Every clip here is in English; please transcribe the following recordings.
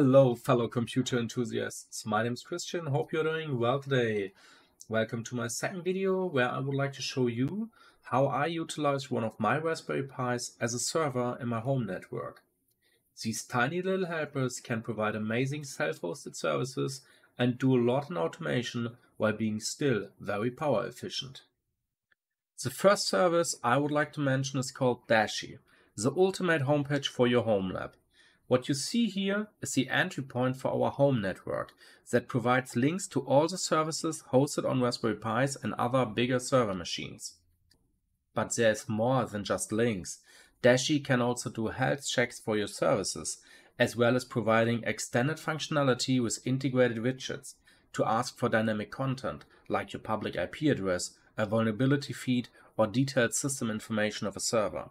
Hello, fellow computer enthusiasts. My name is Christian. Hope you're doing well today. Welcome to my second video where I would like to show you how I utilize one of my Raspberry Pis as a server in my home network. These tiny little helpers can provide amazing self-hosted services and do a lot in automation while being still very power efficient. The first service I would like to mention is called Dashy, the ultimate homepage for your home lab. What you see here is the entry point for our home network that provides links to all the services hosted on Raspberry Pis and other bigger server machines. But there is more than just links. Dashy can also do health checks for your services, as well as providing extended functionality with integrated widgets to ask for dynamic content, like your public IP address, a vulnerability feed, or detailed system information of a server.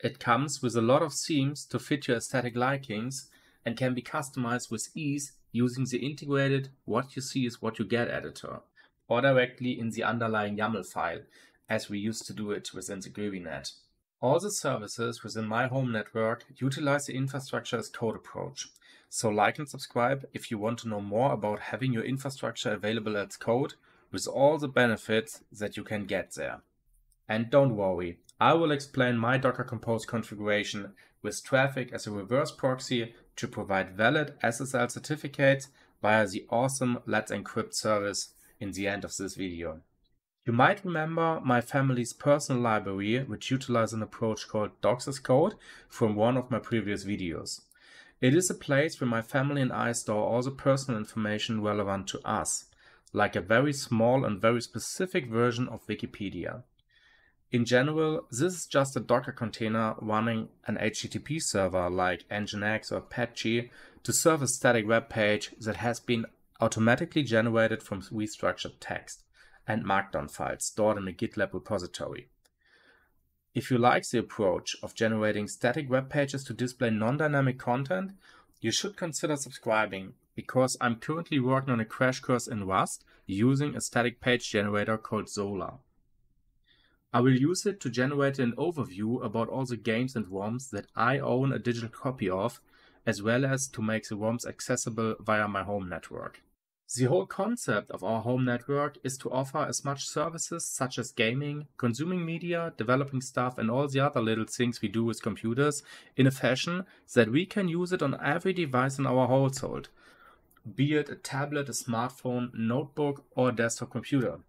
It comes with a lot of themes to fit your aesthetic likings and can be customized with ease using the integrated what you see is what you get editor or directly in the underlying YAML file as we used to do it within the GuiViNet. All the services within my home network utilize the infrastructure as code approach. So like and subscribe if you want to know more about having your infrastructure available as code with all the benefits that you can get there. And don't worry, I will explain my Docker Compose configuration with Traefik as a reverse proxy to provide valid SSL certificates via the awesome Let's Encrypt service in the end of this video. You might remember my family's personal library, which utilizes an approach called Docs Code from one of my previous videos. It is a place where my family and I store all the personal information relevant to us, like a very small and very specific version of Wikipedia. In general, this is just a Docker container running an HTTP server like Nginx or Apache to serve a static web page that has been automatically generated from restructured text and markdown files stored in a GitLab repository. If you like the approach of generating static web pages to display non-dynamic content, you should consider subscribing because I'm currently working on a crash course in Rust using a static page generator called Zola. I will use it to generate an overview about all the games and ROMs that I own a digital copy of, as well as to make the ROMs accessible via my home network. The whole concept of our home network is to offer as much services such as gaming, consuming media, developing stuff, and all the other little things we do with computers in a fashion that we can use it on every device in our household, be it a tablet, a smartphone, notebook, or desktop computer.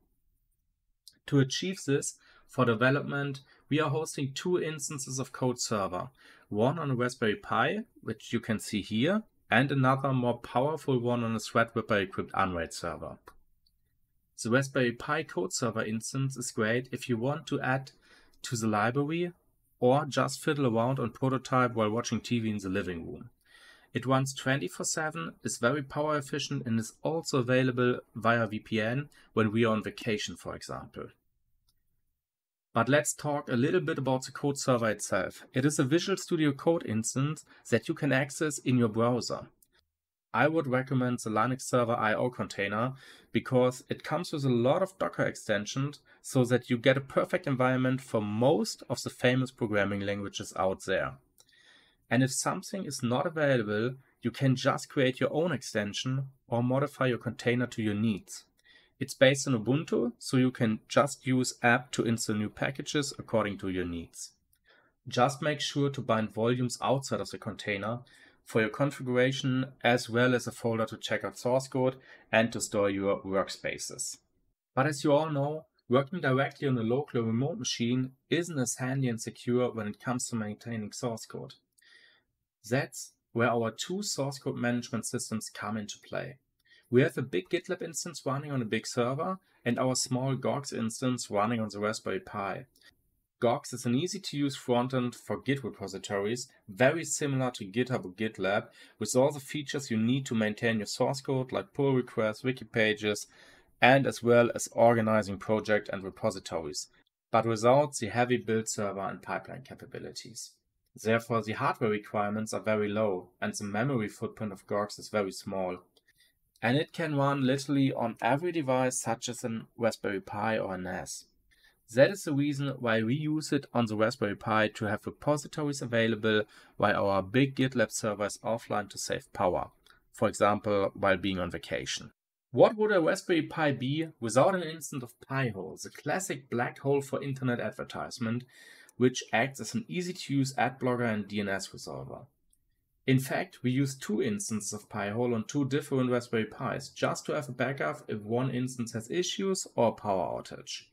To achieve this, for development, we are hosting two instances of Code Server, one on a Raspberry Pi, which you can see here, and another more powerful one on a Threadripper equipped Unraid server. The Raspberry Pi Code Server instance is great if you want to add to the library or just fiddle around on prototype while watching TV in the living room. It runs 24 7, is very power efficient, and is also available via VPN when we are on vacation, for example. But let's talk a little bit about the code server itself. It is a Visual Studio Code instance that you can access in your browser. I would recommend the Linux Server IO container because it comes with a lot of Docker extensions so that you get a perfect environment for most of the famous programming languages out there. And if something is not available, you can just create your own extension or modify your container to your needs. It's based on Ubuntu, so you can just use apt to install new packages according to your needs. Just make sure to bind volumes outside of the container for your configuration as well as a folder to check out source code and to store your workspaces. But as you all know, working directly on a local remote machine isn't as handy and secure when it comes to maintaining source code. That's where our two source code management systems come into play. We have a big GitLab instance running on a big server and our small Gogs instance running on the Raspberry Pi. Gogs is an easy to use frontend for Git repositories, very similar to GitHub or GitLab, with all the features you need to maintain your source code like pull requests, wiki pages, and as well as organizing project and repositories, but without the heavy build server and pipeline capabilities. Therefore, the hardware requirements are very low, and the memory footprint of Gogs is very small and it can run literally on every device such as a Raspberry Pi or a NAS. That is the reason why we use it on the Raspberry Pi to have repositories available while our big GitLab server is offline to save power. for example, while being on vacation. What would a Raspberry Pi be without an instance of Pi-hole, the classic black hole for internet advertisement, which acts as an easy-to-use ad blocker and DNS resolver? In fact, we use two instances of Pi-hole on two different Raspberry Pis just to have a backup if one instance has issues or a power outage.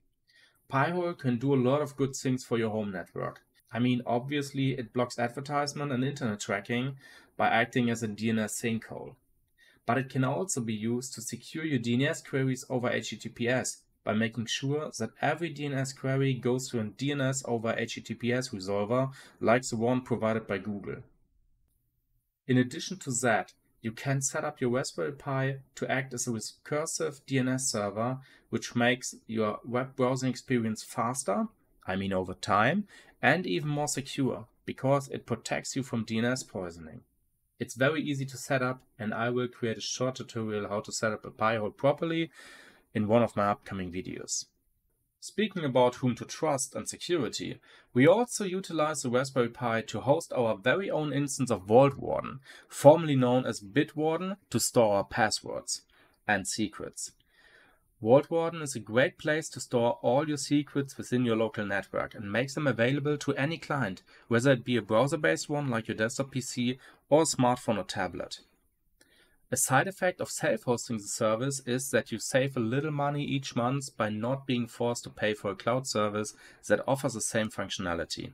Pi-hole can do a lot of good things for your home network. I mean, obviously it blocks advertisement and internet tracking by acting as a DNS sinkhole but it can also be used to secure your DNS queries over HTTPS by making sure that every DNS query goes to a DNS over HTTPS resolver like the one provided by Google. In addition to that, you can set up your Raspberry Pi to act as a recursive DNS server, which makes your web browsing experience faster, I mean over time, and even more secure, because it protects you from DNS poisoning. It's very easy to set up and I will create a short tutorial how to set up a Pi-hole properly in one of my upcoming videos. Speaking about whom to trust and security, we also utilize the Raspberry Pi to host our very own instance of Vaultwarden, formerly known as Bitwarden, to store our passwords and secrets. Vaultwarden is a great place to store all your secrets within your local network and makes them available to any client, whether it be a browser-based one like your desktop PC or a smartphone or tablet. A side effect of self-hosting the service is that you save a little money each month by not being forced to pay for a cloud service that offers the same functionality.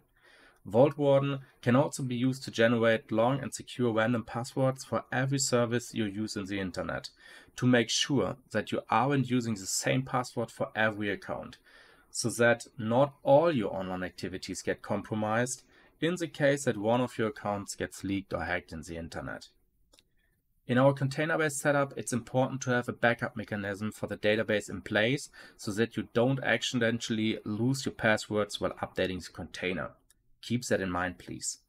Vaultwarden can also be used to generate long and secure random passwords for every service you use in the internet, to make sure that you aren't using the same password for every account, so that not all your online activities get compromised in the case that one of your accounts gets leaked or hacked in the internet. In our container-based setup, it's important to have a backup mechanism for the database in place so that you don't accidentally lose your passwords while updating the container. Keep that in mind, please.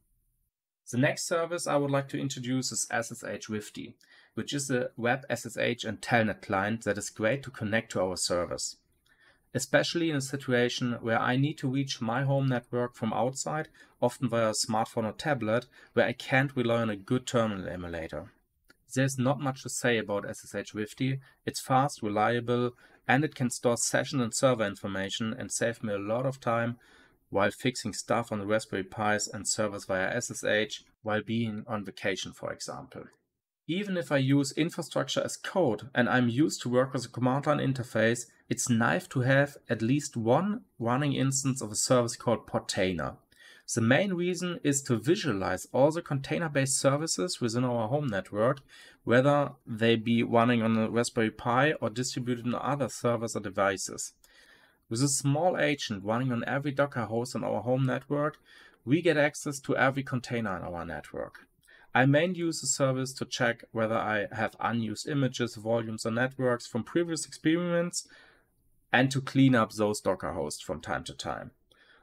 The next service I would like to introduce is Sshwifty, which is a web SSH and telnet client that is great to connect to our servers. Especially in a situation where I need to reach my home network from outside, often via a smartphone or tablet, where I can't rely on a good terminal emulator. There's not much to say about Sshwifty. It's fast, reliable, and it can store session and server information and save me a lot of time while fixing stuff on the Raspberry Pis and servers via SSH while being on vacation, for example. Even if I use infrastructure as code and I'm used to work with a command line interface, it's nice to have at least one running instance of a service called Portainer. The main reason is to visualize all the container-based services within our home network, whether they be running on a Raspberry Pi or distributed on other servers or devices. With a small agent running on every Docker host on our home network, we get access to every container in our network. I mainly use the service to check whether I have unused images, volumes, or networks from previous experiments and to clean up those Docker hosts from time to time.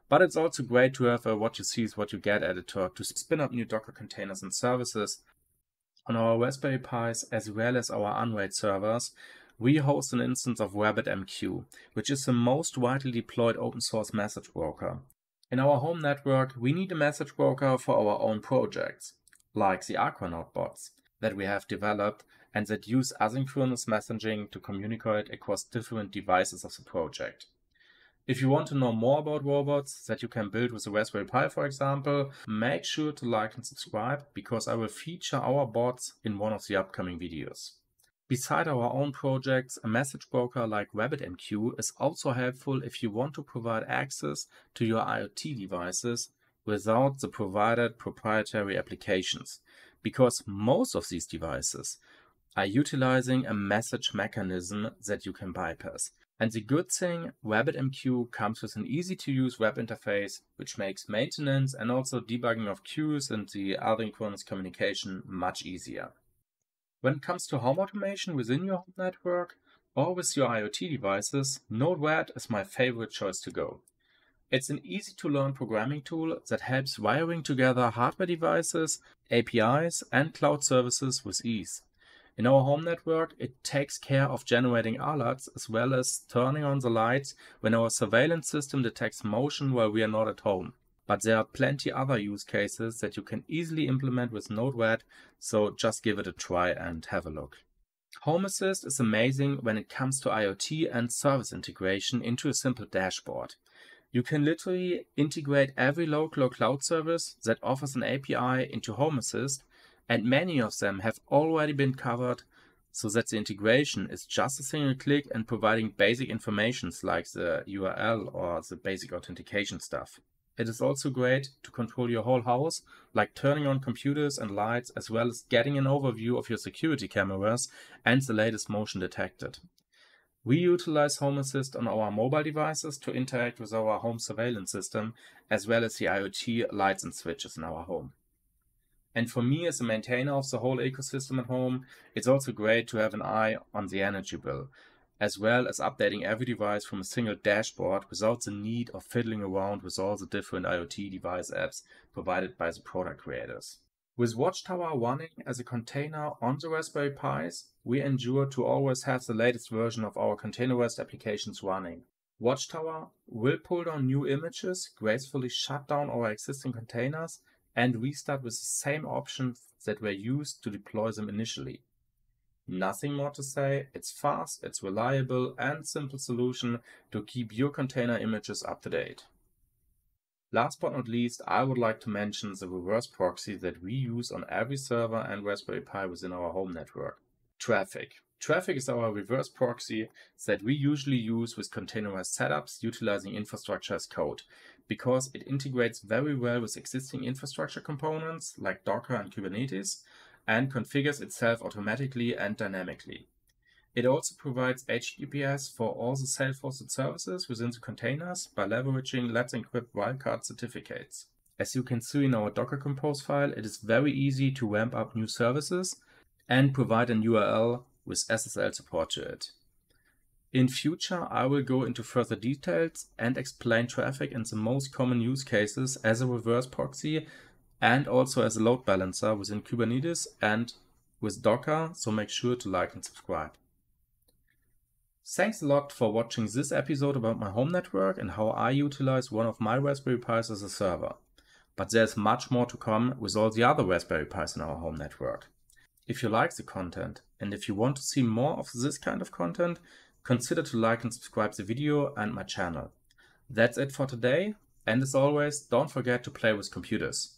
But it's also great to have a what you see is what you get editor to spin up new Docker containers and services. On our Raspberry Pis as well as our Unraid servers, we host an instance of RabbitMQ, which is the most widely deployed open source message broker. In our home network, we need a message broker for our own projects, like the Aquanaut bots that we have developed and that use asynchronous messaging to communicate across different devices of the project. If you want to know more about robots that you can build with the Raspberry Pi, for example, make sure to like and subscribe because I will feature our bots in one of the upcoming videos. Beside our own projects, a message broker like RabbitMQ is also helpful if you want to provide access to your IoT devices without the provided proprietary applications, because most of these devices are utilizing a message mechanism that you can bypass. And the good thing, RabbitMQ comes with an easy to use web interface, which makes maintenance and also debugging of queues and the asynchronous communication much easier. When it comes to home automation within your home network or with your IoT devices, Node-RED is my favorite choice to go. It's an easy to learn programming tool that helps wiring together hardware devices, APIs, and cloud services with ease. In our home network, it takes care of generating alerts as well as turning on the lights when our surveillance system detects motion while we are not at home. but there are plenty other use cases that you can easily implement with Node-RED, so just give it a try and have a look. Home Assist is amazing when it comes to IoT and service integration into a simple dashboard. You can literally integrate every local or cloud service that offers an API into Home Assist, and many of them have already been covered so that the integration is just a single click and providing basic informations like the URL or the basic authentication stuff. It is also great to control your whole house, like turning on computers and lights, as well as getting an overview of your security cameras and the latest motion detected. We utilize Home Assist on our mobile devices to interact with our home surveillance system, as well as the IoT lights and switches in our home. And for me, as a maintainer of the whole ecosystem at home, it's also great to have an eye on the energy bill as well as updating every device from a single dashboard without the need of fiddling around with all the different IoT device apps provided by the product creators. With Watchtower running as a container on the Raspberry Pis, we ensure to always have the latest version of our containerized applications running. Watchtower will pull down new images, gracefully shut down our existing containers, and restart with the same options that were used to deploy them initially. Nothing more to say, it's fast, it's reliable and simple solution to keep your container images up to date. Last but not least, I would like to mention the reverse proxy that we use on every server and Raspberry Pi within our home network. Traefik. Traffic is our reverse proxy that we usually use with containerized setups utilizing infrastructure as code, because it integrates very well with existing infrastructure components like Docker and Kubernetes, and configures itself automatically and dynamically. It also provides HTTPS for all the self-hosted services within the containers by leveraging Let's Encrypt wildcard certificates. As you can see in our Docker Compose file, it is very easy to ramp up new services and provide an URL with SSL support to it. In future, I will go into further details and explain Traefik and the most common use cases as a reverse proxy and also as a load balancer within Kubernetes and with Docker, so make sure to like and subscribe. Thanks a lot for watching this episode about my home network and how I utilize one of my Raspberry Pis as a server. But there's much more to come with all the other Raspberry Pis in our home network. If you like the content and if you want to see more of this kind of content, consider to like and subscribe the video and my channel. That's it for today, and as always, don't forget to play with computers.